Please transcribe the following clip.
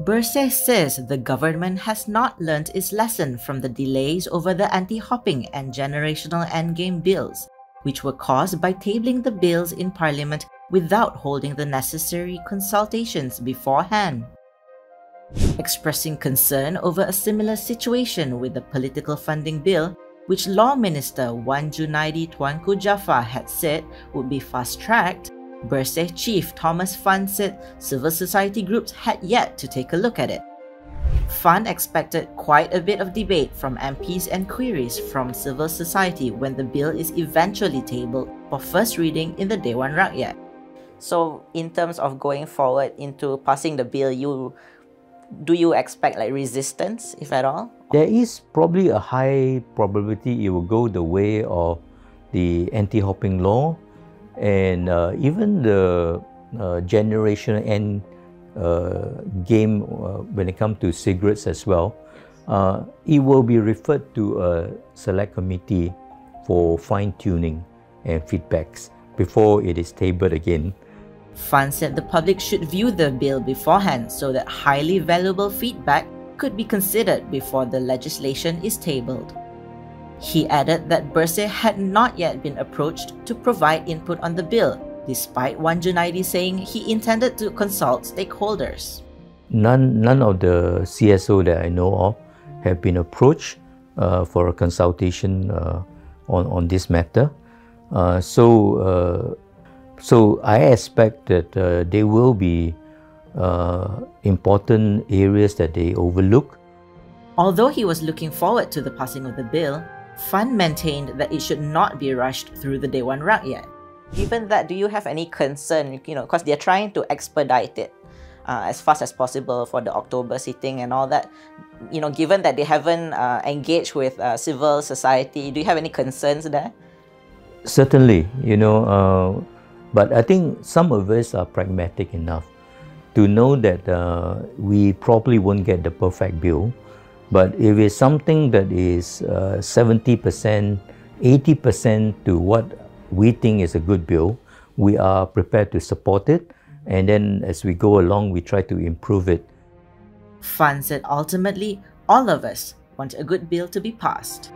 Bersih says the government has not learnt its lesson from the delays over the anti-hopping and generational endgame bills, which were caused by tabling the bills in Parliament without holding the necessary consultations beforehand. Expressing concern over a similar situation with the political funding bill, which Law Minister Wan Junaidi Tuanku Jaafar had said would be fast-tracked, Bersih chief Thomas Fann said civil society groups had yet to take a look at it. Fann expected quite a bit of debate from MPs and queries from civil society when the bill is eventually tabled for first reading in the Dewan Rakyat. So, in terms of going forward into passing the bill, you do you expect like resistance, if at all? There is probably a high probability it will go the way of the anti-hopping law and uh, even the uh, generation end uh, game uh, when it comes to cigarettes as well, uh, it will be referred to a select committee for fine tuning and feedbacks before it is tabled again. Fann said the public should view the bill beforehand so that highly valuable feedback could be considered before the legislation is tabled. He added that Bersih had not yet been approached to provide input on the bill, despite Wan Junaidi saying he intended to consult stakeholders. None, none of the CSO that I know of have been approached uh, for a consultation uh, on, on this matter. Uh, so uh, so I expect that uh, there will be uh, important areas that they overlook. Although he was looking forward to the passing of the bill, Fann maintained that it should not be rushed through the Dewan Rakyat. Given that, do you have any concern, you know, because they're trying to expedite it uh, as fast as possible for the October sitting and all that, you know, given that they haven't uh, engaged with uh, civil society, do you have any concerns there? Certainly, you know, uh, but I think some of us are pragmatic enough to know that uh, we probably won't get the perfect bill. But if it's something that is uh, 70%, 80% to what we think is a good bill, we are prepared to support it. And then as we go along, we try to improve it. Fann said ultimately, all of us want a good bill to be passed.